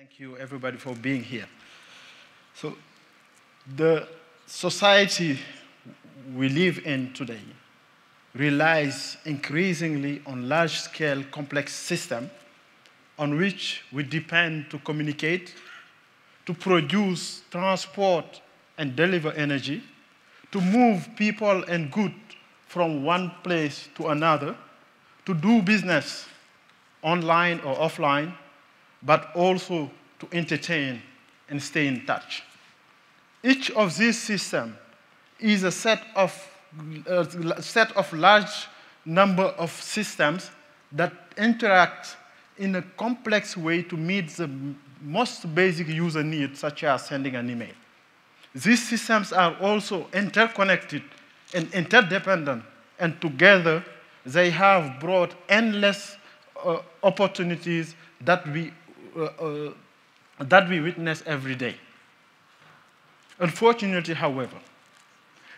Thank you, everybody, for being here. So, the society we live in today relies increasingly on large scale complex systems on which we depend to communicate, to produce, transport, and deliver energy, to move people and goods from one place to another, to do business online or offline, but also to entertain and stay in touch. Each of these systems is a set of, a set of large number of systems that interact in a complex way to meet the most basic user needs, such as sending an email. These systems are also interconnected and interdependent, and together they have brought endless uh, opportunities that we, uh, uh, that we witness every day. Unfortunately, however,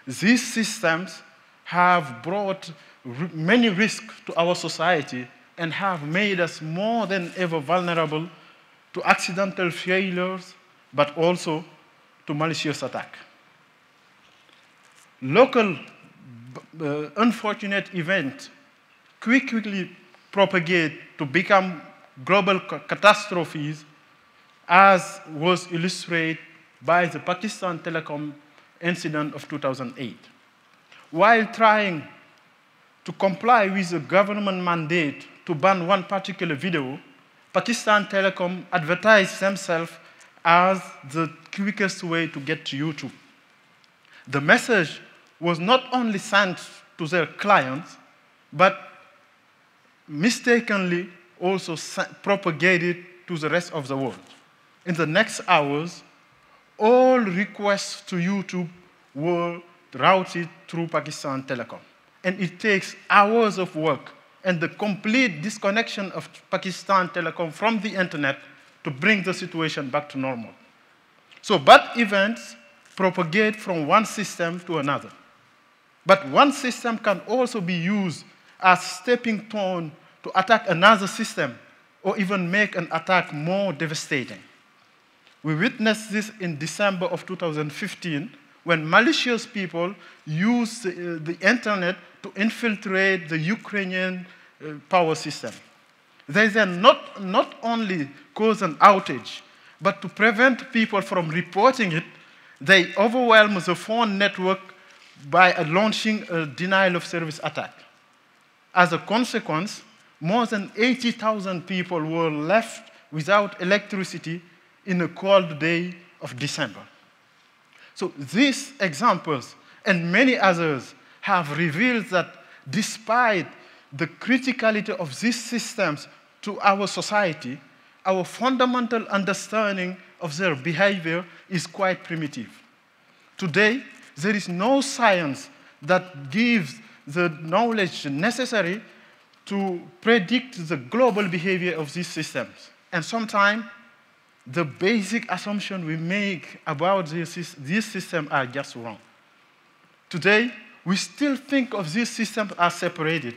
these systems have brought many risks to our society and have made us more than ever vulnerable to accidental failures, but also to malicious attack. Local uh, unfortunate events quickly propagate to become global catastrophes, as was illustrated by the Pakistan Telecom incident of 2008. While trying to comply with the government mandate to ban one particular video, Pakistan Telecom advertised themselves as the quickest way to get to YouTube. The message was not only sent to their clients, but mistakenly also propagated to the rest of the world. In the next hours, all requests to YouTube were routed through Pakistan Telecom. And it takes hours of work and the complete disconnection of Pakistan Telecom from the internet to bring the situation back to normal. So bad events propagate from one system to another. But one system can also be used as stepping stone to attack another system or even make an attack more devastating. We witnessed this in December of 2015 when malicious people used the, uh, the internet to infiltrate the Ukrainian uh, power system. They then not, not only cause an outage, but to prevent people from reporting it, they overwhelm the phone network by launching a denial of service attack. As a consequence, more than 80,000 people were left without electricity in a cold day of December. So these examples and many others have revealed that despite the criticality of these systems to our society, our fundamental understanding of their behavior is quite primitive. Today, there is no science that gives the knowledge necessary to predict the global behavior of these systems. And sometimes the basic assumption we make about this, this system are just wrong. Today, we still think of these systems as separated.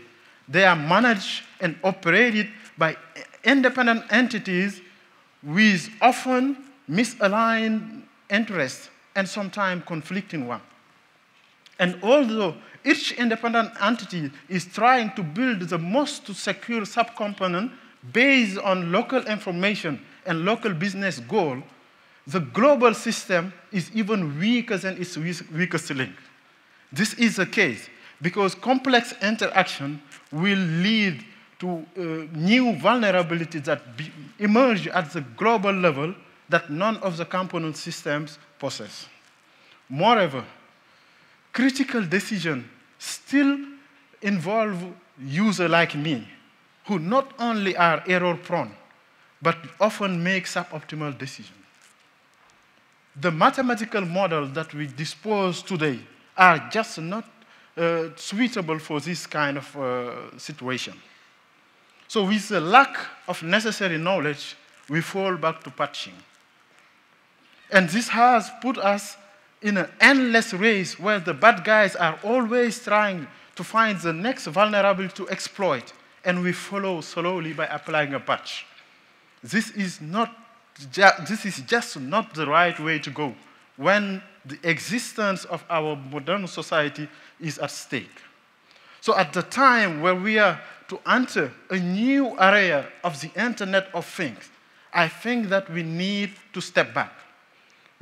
They are managed and operated by independent entities with often misaligned interests and sometimes conflicting ones. And although each independent entity is trying to build the most secure subcomponent based on local information and local business goal, the global system is even weaker than its weakest link. This is the case because complex interaction will lead to uh, new vulnerabilities that emerge at the global level that none of the component systems possess. Moreover, critical decisions still involve users like me, who not only are error prone, but often make suboptimal decisions. The mathematical models that we dispose today are just not uh, suitable for this kind of uh, situation. So with the lack of necessary knowledge, we fall back to patching. And this has put us in an endless race where the bad guys are always trying to find the next vulnerability to exploit, and we follow slowly by applying a patch. This is not this is just not the right way to go when the existence of our modern society is at stake. So at the time where we are to enter a new area of the Internet of Things, I think that we need to step back.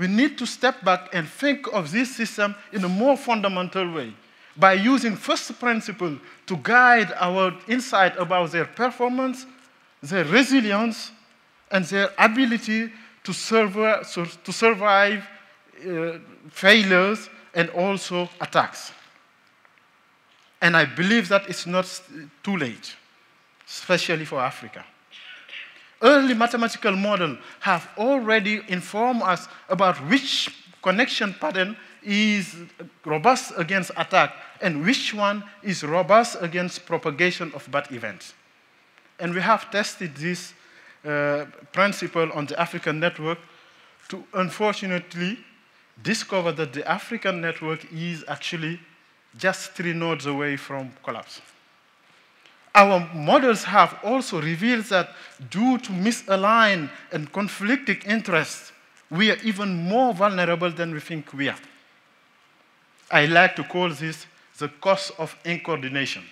We need to step back and think of this system in a more fundamental way by using first principle to guide our insight about their performance, their resilience, and their ability to, survive, to survive uh, failures and also attacks. And I believe that it's not too late, especially for Africa. Early mathematical models have already informed us about which connection pattern is robust against attack and which one is robust against propagation of bad events. And we have tested this uh, principle on the African network to unfortunately discover that the African network is actually just three nodes away from collapse. Our models have also revealed that due to misaligned and conflicting interests, we are even more vulnerable than we think we are. I like to call this the cost of incoordination.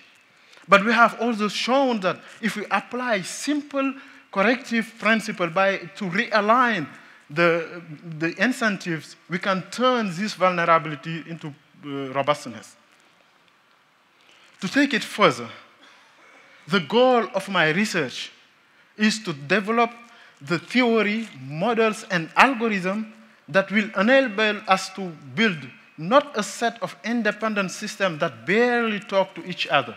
But we have also shown that if we apply simple corrective principle by to realign the, the incentives, we can turn this vulnerability into uh, robustness. To take it further, the goal of my research is to develop the theory, models, and algorithms that will enable us to build not a set of independent systems that barely talk to each other,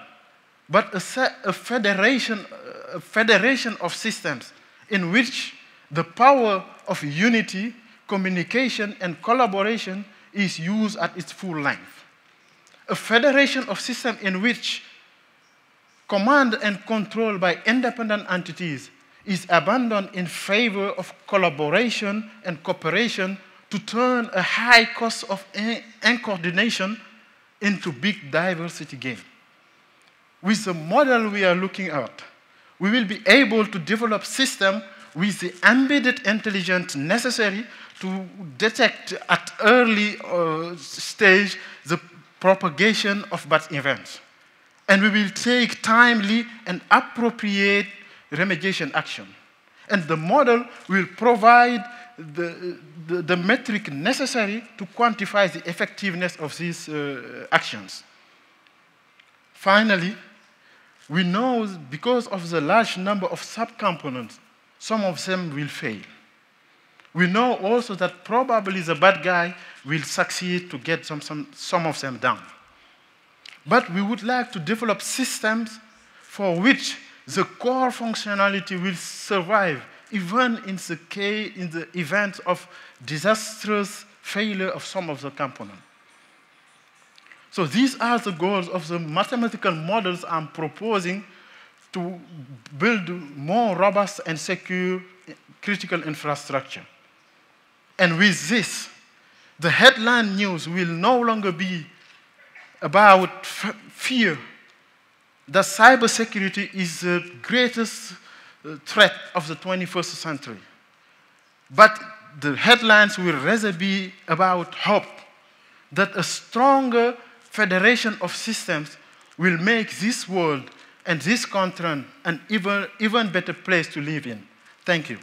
but a, set, a, federation, a federation of systems in which the power of unity, communication, and collaboration is used at its full length. A federation of systems in which command and control by independent entities is abandoned in favor of collaboration and cooperation to turn a high cost of incoordination into big diversity gain. With the model we are looking at, we will be able to develop systems with the embedded intelligence necessary to detect at early uh, stage the propagation of bad events. And we will take timely and appropriate remediation action. And the model will provide the, the, the, metric necessary to quantify the effectiveness of these uh, actions. Finally, we know because of the large number of subcomponents, some of them will fail. We know also that probably the bad guy will succeed to get some, some, some of them down. But we would like to develop systems for which the core functionality will survive even in the, in the event of disastrous failure of some of the components. So these are the goals of the mathematical models I'm proposing to build more robust and secure critical infrastructure. And with this, the headline news will no longer be about fear that cybersecurity is the greatest uh, threat of the 21st century. But the headlines will rather be about hope that a stronger federation of systems will make this world and this continent an even, even better place to live in. Thank you.